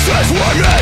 This is what